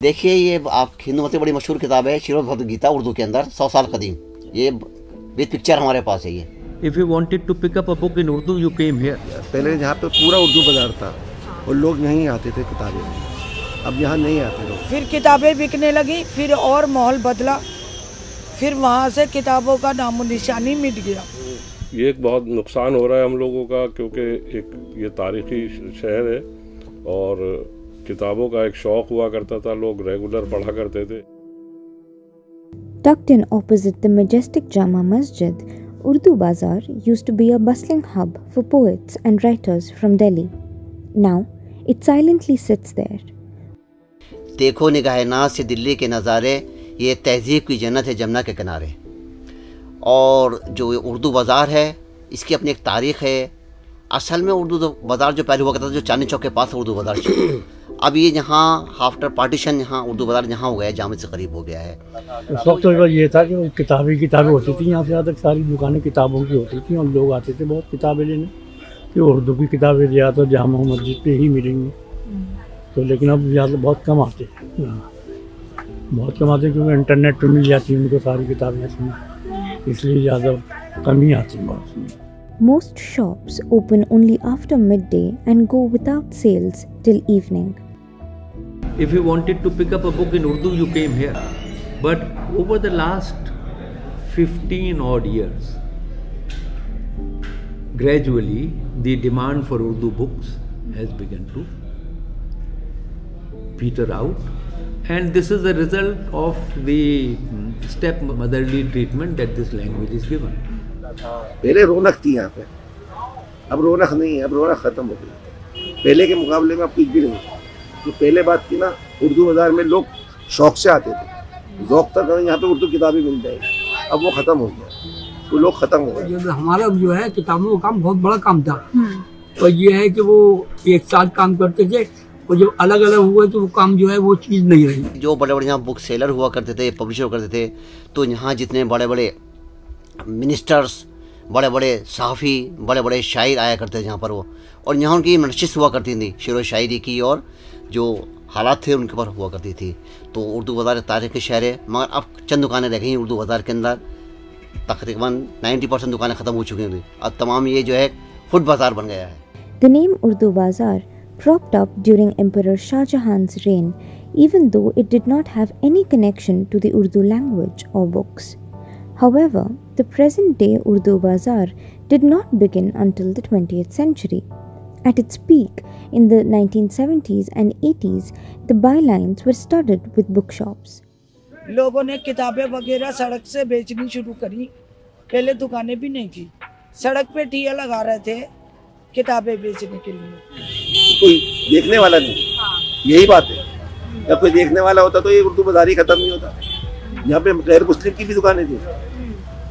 देखिए ये आप हिंदू मत बड़ी मशहूर किताब है श्रीमद भगवद गीता उर्दू के अंदर सौ साल कदीम। ये विद पिक्चर हमारे पास है ये। If you wanted to pick up a book in Urdu, you came here. पहले यहाँ पे पूरा उर्दू बाज़ार था और लोग यहीं आते थे किताबें। अब यहाँ नहीं आते लोग। फिर किताबें बिकने लगी फिर और माहौल बदला। फिर वहाँ से किताबों का नामो निशानी मिट गया। ये एक बहुत नुकसान हो रहा है हम लोगों का क्योंकि एक ये तारीखी शहर है और किताबों का एक शौक हुआ करता था लोग रेगुलर पढ़ा करते थे। Tucked in opposite the majestic Jama Masjid Urdu Bazaar used to be a bustling hub for poets and writers from Delhi now it silently sits there देखो निगाह नाज से दिल्ली के नज़ारे ये तहजीब की जन्नत है जमुना के किनारे। और जो उर्दू बाज़ार है इसकी अपनी एक तारीख है असल में उर्दू तो बाज़ार जो पहले हुआ करता था, जो चांदनी चौक के पास उर्दू बाज़ार अब ये यहाँ आफ्टर पार्टीशन यहाँ उर्दू बाज़ार यहाँ हो गया है जामे से करीब हो गया है। उस वक्त तो ये था कि किताबें किताबें होती थी। यहाँ पे ज़्यादा सारी दुकानें किताबों की होती थी और लोग आते थे बहुत किताबें लेने। कि उर्दू की किताबें लिया तो जामा मस्जिद पे ही मिलेंगी। तो लेकिन अब ज़्यादा बहुत कम आते हैं। बहुत कम आते क्योंकि इंटरनेट पर मिल जाती है उनको सारी किताबें इसलिए ज़्यादा कम ही आती हैं बहुत। Most shops open only after midday and go without sales till evening. If you wanted to pick up a book in Urdu, you came here. But over the last 15 odd years, gradually the demand for Urdu books has begun to peter out. And this is a result of the mm, step motherly treatment that this language is given. पहले रौनक थी यहाँ पे। अब रौनक नहीं है अब रौनक ख़त्म हो गई। पहले के मुकाबले में अब कुछ भी नहीं। जो पहले बात थी ना उर्दू बाज़ार में लोग शौक से आते थे। जौक तक यहाँ पे उर्दू किताबें मिल जाएगी। अब वो ख़त्म हो गया। वो लोग ख़त्म हो गए। हमारा जो है किताबों का काम बहुत बड़ा काम था। और ये है कि वो एक साथ काम करते थे और जब अलग अलग हुए तो वो काम जो है वो चीज़ नहीं रही। जो बड़े बड़े यहाँ बुक सेलर हुआ करते थे पब्लिशर करते थे तो यहाँ जितने बड़े बड़े मिनिस्टर्स बड़े बड़े सहाफ़ी बड़े बड़े शायर आया करते थे यहाँ पर वो। और यहाँ उनकी नशिश हुआ करती थी शेर व शायरी की और जो हालात थे उनके ऊपर हुआ करती थी। तो उर्दू बाज़ार तारीख़ी शहर है मगर अब चंद दुकानें रह गई उर्दू बाज़ार के अंदर तकरीबन 90 परसेंट दुकानें ख़त्म हो चुकी हैं अब तमाम ये जो है फुट बाज़ार बन गया है। The name Urdu Bazaar propped up during Emperor Shah Jahan's reign, even though it did not have any connection to the Urdu language or books. However, the present day Urdu Bazaar did not begin until the 20th century. At its peak in the 1970s and 80s, the bylines were studded with bookshops. लोगों ने किताबें वगैरह सड़क से बेचनी शुरू करी पहले दुकानें भी नहीं थी सड़क पे ठिया लगा रहे थे किताबें बेचने के लिए कोई देखने वाला नहीं यही बात है जब कोई देखने वाला होता तो ये उर्दू बाज़ार ही ख़त्म नहीं होता यहाँ पे गैर मुस्लिम की भी दुकानें थी।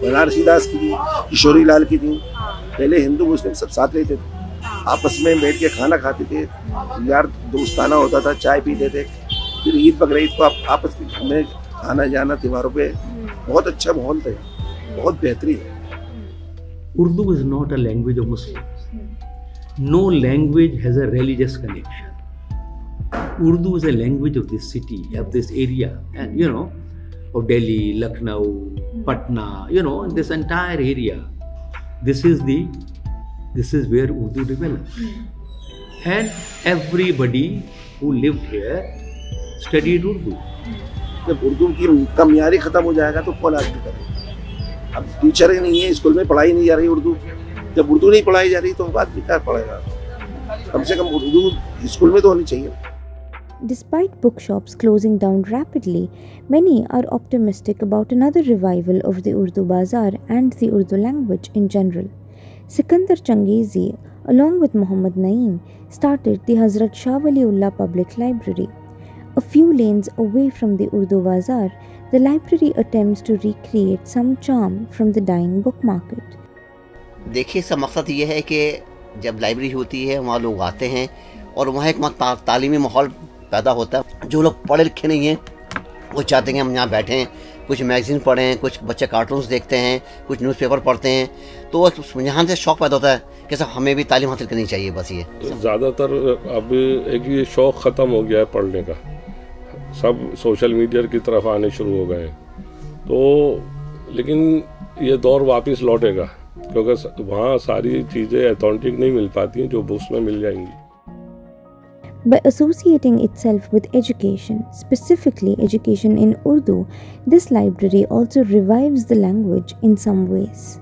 बनारसी दास की थी किशोरी लाल की थी। पहले हिंदू मुस्लिम सब साथ रहते थे। आपस में बैठ के खाना खाते थे। यार दोस्ताना होता था चाय पीते थे। फिर ईद बकरीद को आप आपस में आना जाना त्योहारों पे बहुत अच्छा माहौल था। बहुत बेहतरीन। है Urdu is not a language of Muslim no language has a religious connection. Urdu is a language of this city, of this area, and you know, of Delhi, Lucknow, Patna, you know, this entire area. This is the this is where Urdu developed. And everybody who lived here studied Urdu. जब उर्दू की का मियारी ख़त्म हो जाएगा तो कौन आदमी करेगा अब टीचर ही नहीं है स्कूल में पढ़ाई नहीं जा रही उर्दू जब उर्दू नहीं पढ़ाई जा रही तो आदमी क्या पढ़ेगा कम से कम उर्दू स्कूल में तो होनी चाहिए Despite bookshops closing down rapidly, many are optimistic about another revival of the Urdu Bazaar and the Urdu language in general. Sikandar Changizi, along with Muhammad Naeem, started the Hazrat Shah Waliullah Public Library. A few lanes away from the Urdu Bazaar, the library attempts to recreate some charm from the dying book market. देखिए इसका मकसद ये है कि जब library होती है वहाँ लोग आते हैं और वहाँ एक ता, तालीमी माहौल पैदा होता है। जो लोग पढ़े लिखे नहीं हैं, वो चाहते हैं कि हम यहाँ बैठें, कुछ मैगज़ीन पढ़ें, कुछ बच्चे कार्टून्स देखते हैं, कुछ न्यूज़पेपर पढ़ते हैं। तो यहाँ से शौक़ पैदा होता है कि सब हमें भी तालीम हासिल करनी चाहिए, बस ये। ज़्यादातर अब एक ये शौक़ ख़त्म हो गया है पढ़ने का। सब सोशल मीडिया की तरफ़ आने शुरू हो गए हैं। तो लेकिन ये दौर वापस लौटेगा, क्योंकि वहाँ सारी चीज़ें अथेंटिक नहीं मिल पाती हैं, जो बुक्स में मिल जाएँगी। By associating itself with education, specifically education in Urdu, this library also revives the language in some ways.